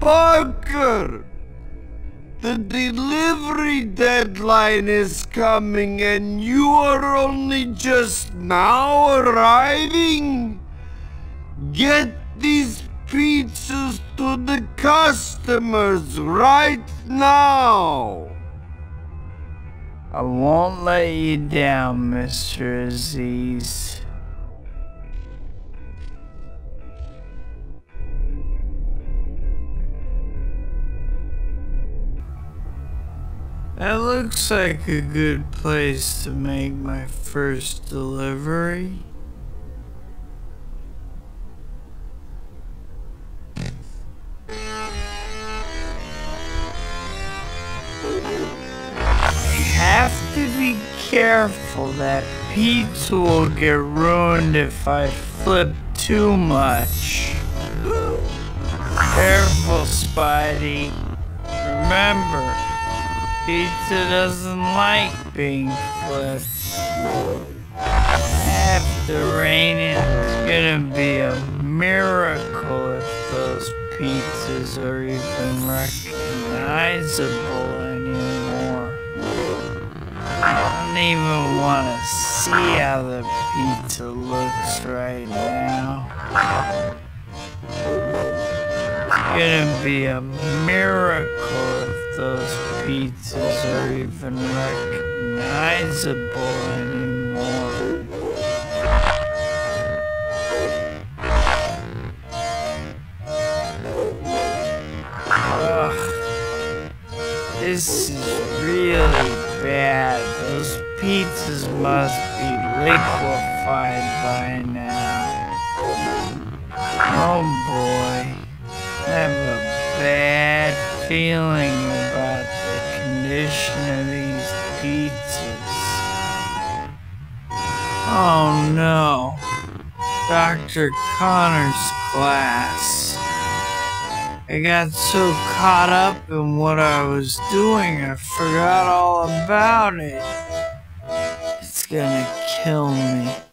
Parker! The delivery deadline is coming and you are only just now arriving? Get these pizzas to the customers right now! I won't let you down, Mr. Aziz. That looks like a good place to make my first delivery. I have to be careful that pizza will get ruined if I flip too much. Careful, Spidey. Remember, pizza doesn't like being flipped. After raining, it's gonna be a miracle if those pizzas are even recognizable anymore. I don't even want to see how the pizza looks right now. It's gonna be a miracle those pizzas are even recognizable anymore. Ugh. This is really bad. Those pizzas must be liquefied by now. Oh boy. I have a bad feeling about the condition of these pizzas. Oh no. Dr. Connors' class. I got so caught up in what I was doing, I forgot all about it. It's gonna kill me.